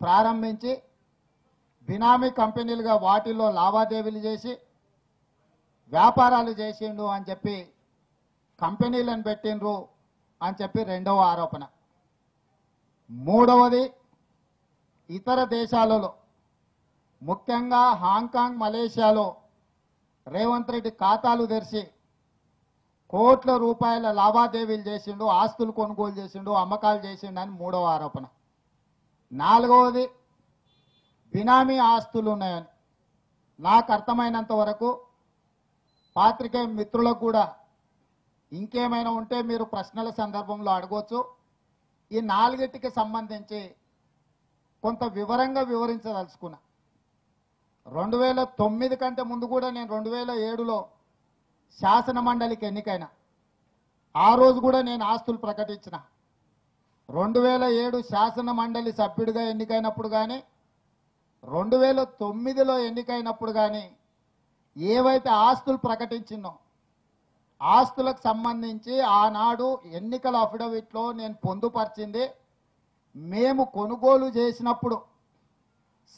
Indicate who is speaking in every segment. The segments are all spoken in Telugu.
Speaker 1: ప్రారంభించి బినామీ కంపెనీలుగా వాటిల్లో లావాదేవీలు చేసి వ్యాపారాలు చేసిండు అని చెప్పి కంపెనీలను పెట్టిండ్రు అని చెప్పి రెండవ ఆరోపణ. మూడవది ఇతర దేశాలలో ముఖ్యంగా హాంకాంగ్ మలేషియాలో రేవంత్ రెడ్డి ఖాతాలు తెరిచి కోట్ల రూపాయల లావాదేవీలు చేసిండు ఆస్తులు కొనుగోలు చేసిండు అమ్మకాలు చేసిండు అని మూడవ ఆరోపణ. నాలుగవది బినామీ ఆస్తులు ఉన్నాయని. నాకు అర్థమైనంత వరకు పాత్రికేయ మిత్రులకు కూడా ఇంకేమైనా ఉంటే మీరు ప్రశ్నల సందర్భంలో అడగవచ్చు ఈ నాలుగిటికి సంబంధించి కొంత వివరంగా వివరించదలుచుకున్నా. రెండు వేల తొమ్మిది కంటే ముందు కూడా నేను రెండు వేల ఏడులో శాసన మండలికి ఎన్నికైన. ఆ రోజు కూడా నేను ఆస్తులు ప్రకటించిన. రెండు వేల ఏడు శాసన మండలి సభ్యుడిగా ఎన్నికైనప్పుడు కానీ రెండు వేల తొమ్మిదిలో ఎన్నికైనప్పుడు కానీ ఏవైతే ఆస్తులు ప్రకటించినో ఆస్తులకు సంబంధించి ఆనాడు ఎన్నికల అఫిడవిట్లో నేను పొందుపరిచింది మేము కొనుగోలు చేసినప్పుడు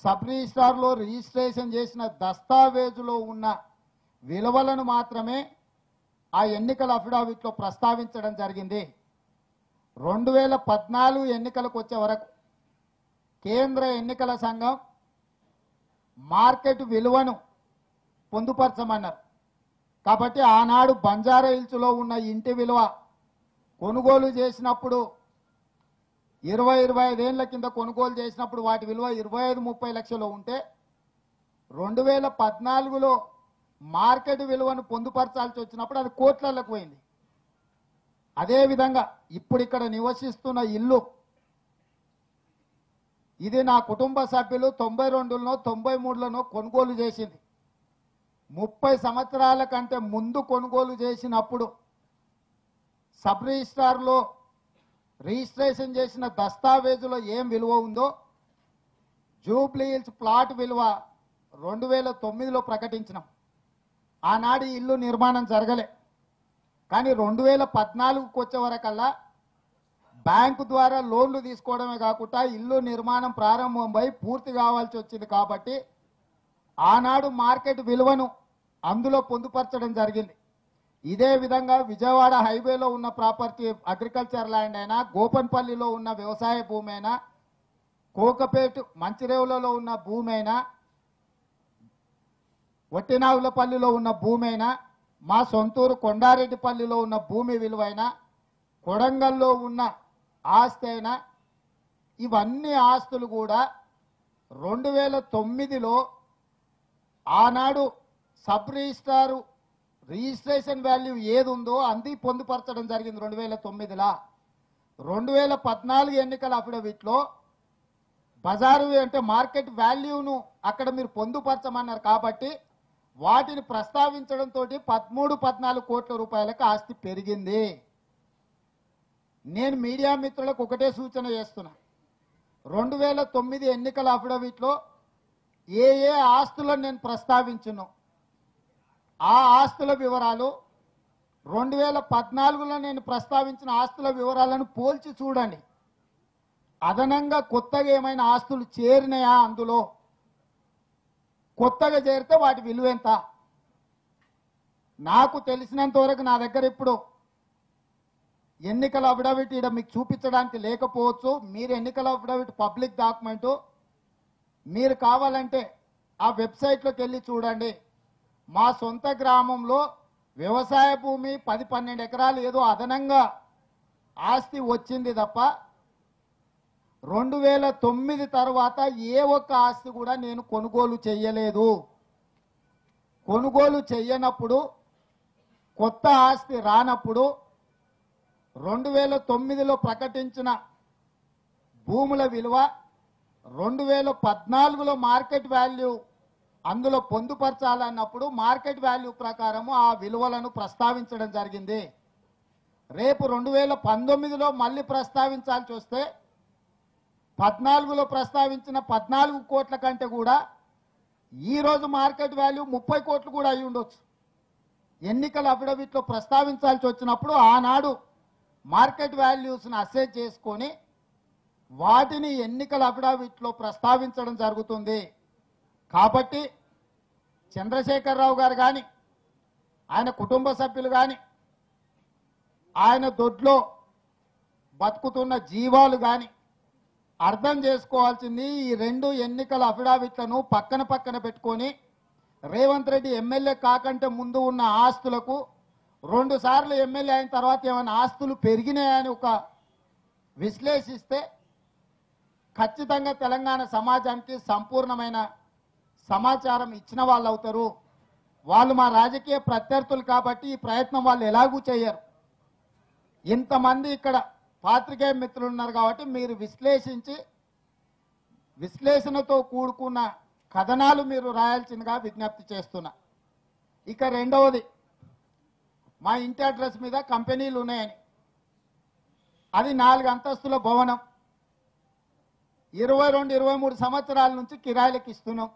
Speaker 1: సబ్ రిజిస్ట్రార్లో రిజిస్ట్రేషన్ చేసిన దస్తావేజులో ఉన్న విలువలను మాత్రమే ఆ ఎన్నికల అఫిడవిట్లో ప్రస్తావించడం జరిగింది. రెండు వేల పద్నాలుగు ఎన్నికలకు వచ్చే వరకు కేంద్ర ఎన్నికల సంఘం మార్కెట్ విలువను పొందుపరచమన్నారు. కాబట్టి ఆనాడు బంజారా హిల్స్లో ఉన్న ఇంటి విలువ కొనుగోలు చేసినప్పుడు ఇరవై ఇరవై ఐదేళ్ళ కింద కొనుగోలు చేసినప్పుడు వాటి విలువ ఇరవై ఐదు ముప్పై లక్షలు ఉంటే రెండు వేల పద్నాలుగులో మార్కెట్ విలువను పొందుపరచాల్సి వచ్చినప్పుడు అది కోట్లలకు పోయింది. అదేవిధంగా ఇప్పుడు ఇక్కడ నివసిస్తున్న ఇల్లు. ఇది నా కుటుంబ సభ్యులు తొంభై రెండులో తొంభై మూడులోనో కొనుగోలు చేసింది. ముప్పై సంవత్సరాల కంటే ముందు కొనుగోలు చేసినప్పుడు సబ్ రిజిస్ట్రార్లో రిజిస్ట్రేషన్ చేసిన దస్తావేజులో ఏం విలువ ఉందో జూబ్లీ హిల్స్ ప్లాట్ విలువ రెండు వేల తొమ్మిదిలో ప్రకటించినాం. ఆనాడు ఇల్లు నిర్మాణం జరగలే. కానీ రెండు వేల పద్నాలుగుకి వచ్చే వరకల్లా బ్యాంకు ద్వారా లోన్లు తీసుకోవడమే కాకుండా ఇల్లు నిర్మాణం ప్రారంభమై పూర్తి కావాల్సి వచ్చింది కాబట్టి ఆనాడు మార్కెట్ విలువను అందులో పొందుపరచడం జరిగింది. ఇదే విధంగా విజయవాడ హైవేలో ఉన్న ప్రాపర్టీ అగ్రికల్చర్ ల్యాండ్ అయినా గోపన్పల్లిలో ఉన్న వ్యవసాయ భూమి అయినా కోకపేట మంచిరేవులలో ఉన్న భూమి అయినా వట్టినాగులపల్లిలో ఉన్న భూమి అయినా మా సొంతూరు కొండారెడ్డిపల్లిలో ఉన్న భూమి విలువైనా కొడంగల్లో ఉన్న ఆస్తి అయినా ఇవన్నీ ఆస్తులు కూడా రెండు వేల తొమ్మిదిలో ఆనాడు సబ్ రిజిస్ట్రారు రిజిస్ట్రేషన్ వాల్యూ ఏది ఉందో అంది పొందుపరచడం జరిగింది రెండు వేల తొమ్మిదిలా. రెండు వేల పద్నాలుగు ఎన్నికల అఫిడవిట్లో బజారు అంటే మార్కెట్ వాల్యూను అక్కడ మీరు పొందుపరచమన్నారు కాబట్టి వాటిని ప్రస్తావించడంతో పదమూడు పద్నాలుగు కోట్ల రూపాయలకు ఆస్తి పెరిగింది. నేను మీడియా మిత్రులకు ఒకటే సూచన చేస్తున్నా. రెండు వేల తొమ్మిది ఎన్నికల అఫిడవిట్లో ఏ ఏ ఆస్తులను నేను ప్రస్తావించును? ఆ ఆస్తుల వివరాలు రెండు వేల పద్నాలుగులో నేను ప్రస్తావించిన ఆస్తుల వివరాలను పోల్చి చూడండి. అదనంగా కొత్తగా ఏమైనా ఆస్తులు చేరినాయా అందులో? కొత్తగా చేరితే వాటి విలువ ఎంత? నాకు తెలిసినంత వరకు నా దగ్గర ఇప్పుడు ఎన్నికల అఫిడవిట్ ఇక్కడ మీకు చూపించడానికి లేకపోవచ్చు. మీరు ఎన్నికల అఫిడవిట్ పబ్లిక్ డాక్యుమెంటు మీరు కావాలంటే ఆ వెబ్సైట్లోకి వెళ్ళి చూడండి. మా సొంత గ్రామంలో వ్యవసాయ భూమి పది పన్నెండు ఎకరాలు ఏదో అదనంగా ఆస్తి వచ్చింది తప్ప రెండు వేల తొమ్మిది తర్వాత ఏ ఒక్క ఆస్తి కూడా నేను కొనుగోలు చెయ్యలేదు కొనుగోలు చెయ్యనప్పుడు కొత్త ఆస్తి రానప్పుడు రెండు వేల తొమ్మిదిలో ప్రకటించిన భూముల విలువ రెండు వేల పద్నాలుగులో మార్కెట్ వాల్యూ అందులో పొందుపరచాలన్నప్పుడు మార్కెట్ వాల్యూ ప్రకారము ఆ విలువలను ప్రస్తావించడం జరిగింది. రేపు రెండు వేల పంతొమ్మిదిలో మళ్ళీ ప్రస్తావించాల్సి వస్తే పద్నాలుగులో ప్రస్తావించిన పద్నాలుగు కోట్ల కంటే కూడా ఈ రోజు మార్కెట్ వాల్యూ ముప్పై కోట్లు కూడా అయి ఉండొచ్చు. ఎన్నికల అఫిడవిట్లో ప్రస్తావించాల్సి వచ్చినప్పుడు ఆనాడు మార్కెట్ వాల్యూస్ని అసెస్ చేసుకొని వాటిని ఎన్నికల అఫిడవిట్లో ప్రస్తావించడం జరుగుతుంది. కాబట్టి చంద్రశేఖరరావు గారు కానీ ఆయన కుటుంబ సభ్యులు కానీ ఆయన దొడ్లో బతుకుతున్న జీవాలు కానీ అర్థం చేసుకోవాల్సింది ఈ రెండు ఎన్నికల అఫిడావిట్లను పక్కన పక్కన పెట్టుకొని రేవంత్ రెడ్డి ఎమ్మెల్యే కాకంటే ముందు ఉన్న ఆస్తులకు రెండు సార్లు ఎమ్మెల్యే అయిన తర్వాత ఏమైనా ఆస్తులు పెరిగినాయని ఒక విశ్లేషిస్తే ఖచ్చితంగా తెలంగాణ సమాజానికి సంపూర్ణమైన సమాచారం ఇచ్చిన వాళ్ళు అవుతారు. వాళ్ళు మా రాజకీయ ప్రత్యర్థులు కాబట్టి ఈ ప్రయత్నం వాళ్ళు ఎలాగూ చేయరు. ఇంతమంది ఇక్కడ పాత్రికేయ మిత్రులు ఉన్నారు కాబట్టి మీరు విశ్లేషించి విశ్లేషణతో కూడుకున్న కథనాలు మీరు రాయాల్సిందిగా విజ్ఞప్తి చేస్తున్నా. ఇక రెండవది మా ఇంటి అడ్రస్ మీద కంపెనీలు ఉన్నాయని. అది నాలుగు అంతస్తుల భవనం. ఇరవై రెండు ఇరవై మూడు సంవత్సరాల నుంచి కిరాయిలకు ఇస్తున్నాం.